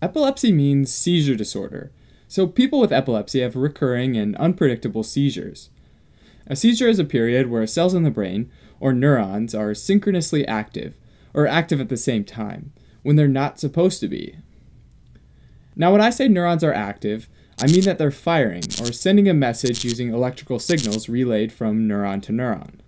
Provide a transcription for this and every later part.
Epilepsy means seizure disorder, so people with epilepsy have recurring and unpredictable seizures. A seizure is a period where cells in the brain, or neurons, are synchronously active, or active at the same time, when they're not supposed to be. Now, when I say neurons are active, I mean that they're firing, or sending a message using electrical signals relayed from neuron to neuron.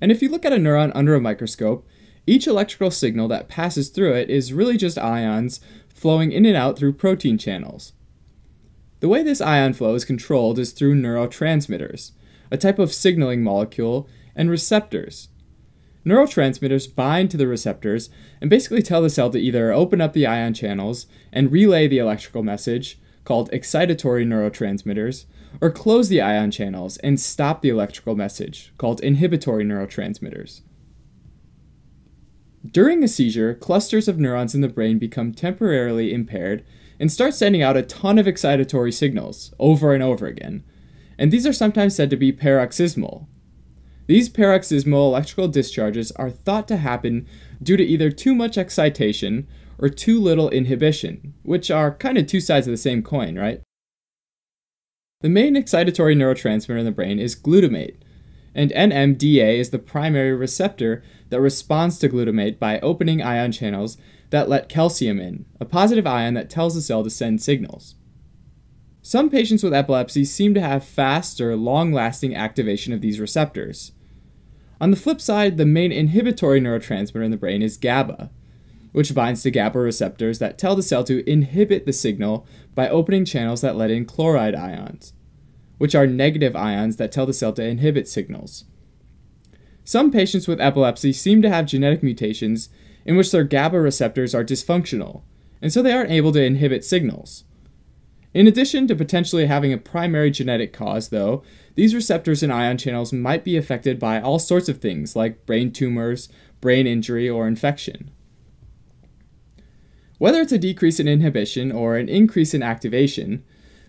And if you look at a neuron under a microscope, each electrical signal that passes through it is really just ions flowing in and out through protein channels. The way this ion flow is controlled is through neurotransmitters, a type of signaling molecule, and receptors. Neurotransmitters bind to the receptors and basically tell the cell to either open up the ion channels and relay the electrical message, called excitatory neurotransmitters, or close the ion channels and stop the electrical message, called inhibitory neurotransmitters. During a seizure, clusters of neurons in the brain become temporarily impaired and start sending out a ton of excitatory signals over and over again. And these are sometimes said to be paroxysmal. These paroxysmal electrical discharges are thought to happen due to either too much excitation or too little inhibition, which are kind of two sides of the same coin, right? The main excitatory neurotransmitter in the brain is glutamate, and NMDA is the primary receptor that responds to glutamate by opening ion channels that let calcium in, a positive ion that tells the cell to send signals. Some patients with epilepsy seem to have fast or long lasting activation of these receptors. On the flip side, the main inhibitory neurotransmitter in the brain is GABA, which binds to GABA receptors that tell the cell to inhibit the signal by opening channels that let in chloride ions, which are negative ions that tell the cell to inhibit signals. Some patients with epilepsy seem to have genetic mutations in which their GABA receptors are dysfunctional, and so they aren't able to inhibit signals. In addition to potentially having a primary genetic cause, though, these receptors and ion channels might be affected by all sorts of things like brain tumors, brain injury, or infection. Whether it's a decrease in inhibition or an increase in activation,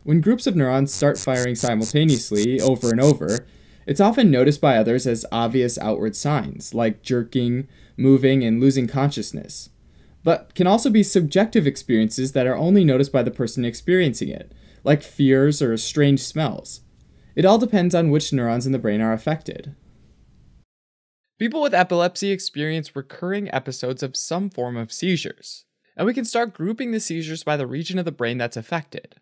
when groups of neurons start firing simultaneously over and over, it's often noticed by others as obvious outward signs, like jerking, moving, and losing consciousness, but can also be subjective experiences that are only noticed by the person experiencing it, like fears or strange smells. It all depends on which neurons in the brain are affected. People with epilepsy experience recurring episodes of some form of seizures and we can start grouping the seizures by the region of the brain that's affected.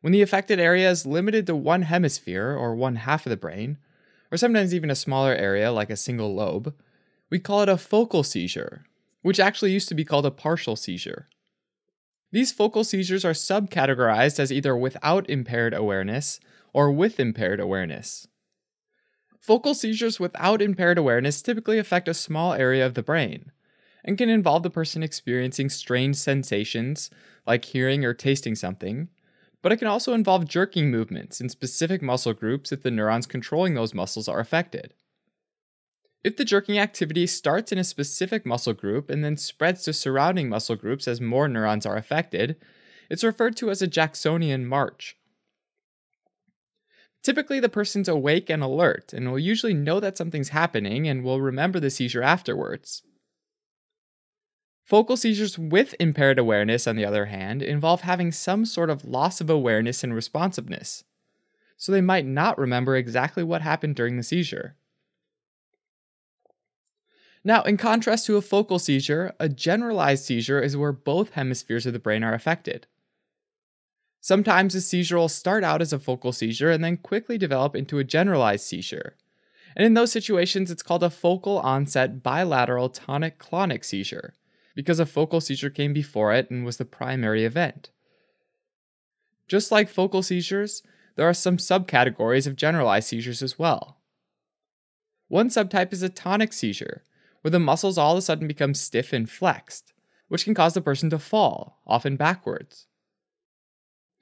When the affected area is limited to one hemisphere, or one half of the brain, or sometimes even a smaller area like a single lobe, we call it a focal seizure, which actually used to be called a partial seizure. These focal seizures are subcategorized as either without impaired awareness or with impaired awareness. Focal seizures without impaired awareness typically affect a small area of the brain, and can involve the person experiencing strange sensations, like hearing or tasting something, but it can also involve jerking movements in specific muscle groups if the neurons controlling those muscles are affected. If the jerking activity starts in a specific muscle group and then spreads to surrounding muscle groups as more neurons are affected, it's referred to as a Jacksonian march. Typically, the person's awake and alert and will usually know that something's happening and will remember the seizure afterwards. Focal seizures with impaired awareness, on the other hand, involve having some sort of loss of awareness and responsiveness, so they might not remember exactly what happened during the seizure. Now, in contrast to a focal seizure, a generalized seizure is where both hemispheres of the brain are affected. Sometimes a seizure will start out as a focal seizure and then quickly develop into a generalized seizure. And in those situations, it's called a focal onset bilateral tonic clonic seizure because a focal seizure came before it and was the primary event. Just like focal seizures, there are some subcategories of generalized seizures as well. One subtype is a tonic seizure, where the muscles all of a sudden become stiff and flexed, which can cause the person to fall, often backwards.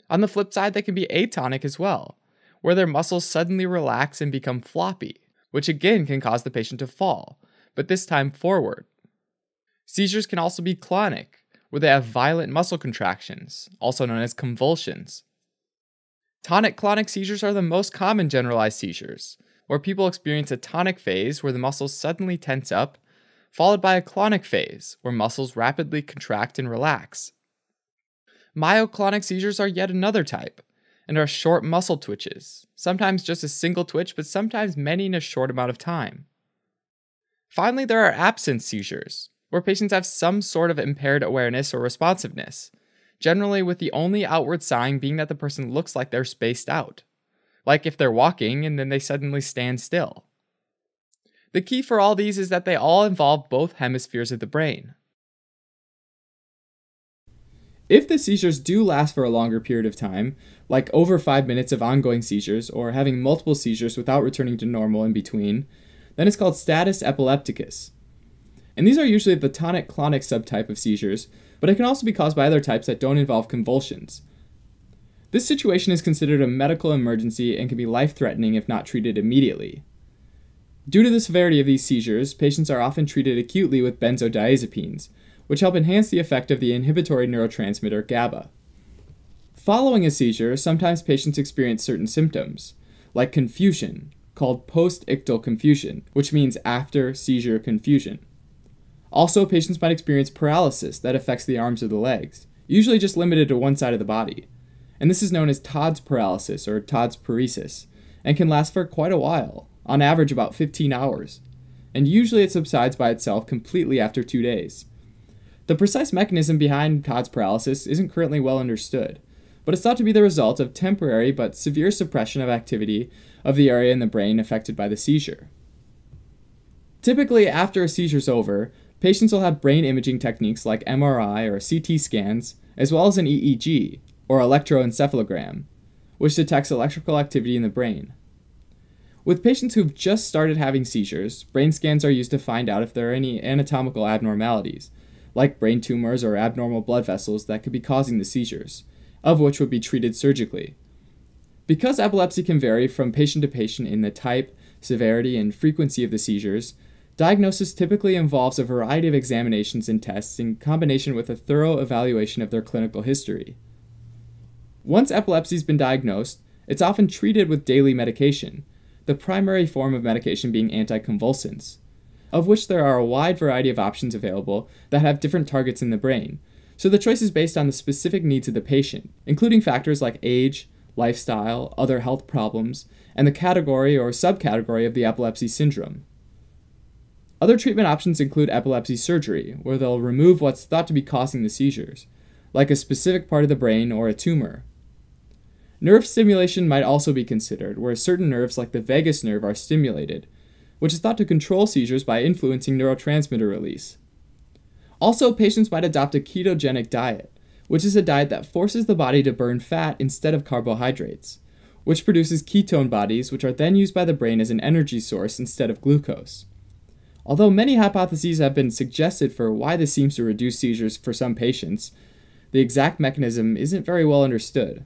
On the flip side, they can be atonic as well, where their muscles suddenly relax and become floppy, which again can cause the patient to fall, but this time forward. Seizures can also be clonic, where they have violent muscle contractions, also known as convulsions. Tonic clonic seizures are the most common generalized seizures, where people experience a tonic phase where the muscles suddenly tense up, followed by a clonic phase where muscles rapidly contract and relax. Myoclonic seizures are yet another type and are short muscle twitches, sometimes just a single twitch, but sometimes many in a short amount of time. Finally, there are absence seizures, where patients have some sort of impaired awareness or responsiveness, generally with the only outward sign being that the person looks like they're spaced out, like if they're walking and then they suddenly stand still. The key for all these is that they all involve both hemispheres of the brain. If the seizures do last for a longer period of time, like over 5 minutes of ongoing seizures or having multiple seizures without returning to normal in between, then it's called status epilepticus. And these are usually the tonic clonic subtype of seizures, but it can also be caused by other types that don't involve convulsions. This situation is considered a medical emergency and can be life threatening if not treated immediately. Due to the severity of these seizures, patients are often treated acutely with benzodiazepines, which help enhance the effect of the inhibitory neurotransmitter GABA. Following a seizure, sometimes patients experience certain symptoms, like confusion, called post-ictal confusion, which means after seizure confusion. Also, patients might experience paralysis that affects the arms or the legs, usually just limited to one side of the body. And this is known as Todd's paralysis or Todd's paresis, and can last for quite a while, on average about 15 hours. And usually it subsides by itself completely after two days. The precise mechanism behind Todd's paralysis isn't currently well understood, but it's thought to be the result of temporary but severe suppression of activity of the area in the brain affected by the seizure. Typically, after a seizure is over, patients will have brain imaging techniques like MRI or CT scans, as well as an EEG, or electroencephalogram, which detects electrical activity in the brain. With patients who've just started having seizures, brain scans are used to find out if there are any anatomical abnormalities, like brain tumors or abnormal blood vessels that could be causing the seizures, of which would be treated surgically. Because epilepsy can vary from patient to patient in the type, severity, and frequency of the seizures, diagnosis typically involves a variety of examinations and tests in combination with a thorough evaluation of their clinical history. Once epilepsy has been diagnosed, it's often treated with daily medication, the primary form of medication being anticonvulsants of which there are a wide variety of options available that have different targets in the brain. So the choice is based on the specific needs of the patient, including factors like age, lifestyle, other health problems, and the category or subcategory of the epilepsy syndrome. Other treatment options include epilepsy surgery, where they'll remove what's thought to be causing the seizures, like a specific part of the brain or a tumor. Nerve stimulation might also be considered, where certain nerves like the vagus nerve are stimulated, which is thought to control seizures by influencing neurotransmitter release. Also, patients might adopt a ketogenic diet, which is a diet that forces the body to burn fat instead of carbohydrates, which produces ketone bodies, which are then used by the brain as an energy source instead of glucose. Although many hypotheses have been suggested for why this seems to reduce seizures for some patients, the exact mechanism isn't very well understood.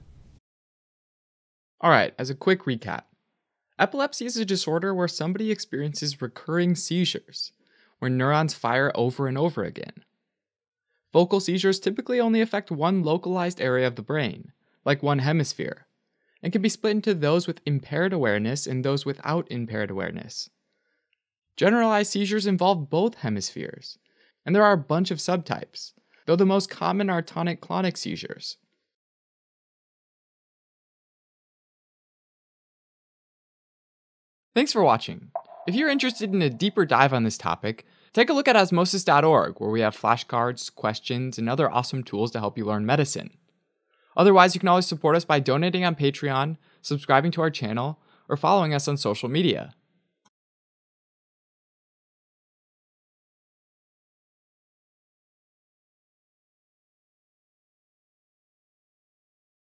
Alright, as a quick recap Epilepsy is a disorder where somebody experiences recurring seizures, where neurons fire over and over again. Focal seizures typically only affect one localized area of the brain, like one hemisphere, and can be split into those with impaired awareness and those without impaired awareness. Generalized seizures involve both hemispheres, and there are a bunch of subtypes, though the most common are tonic clonic seizures. Thanks for watching. If you're interested in a deeper dive on this topic, take a look at osmosis.org, where we have flashcards, questions, and other awesome tools to help you learn medicine. Otherwise, you can always support us by donating on Patreon, subscribing to our channel, or following us on social media.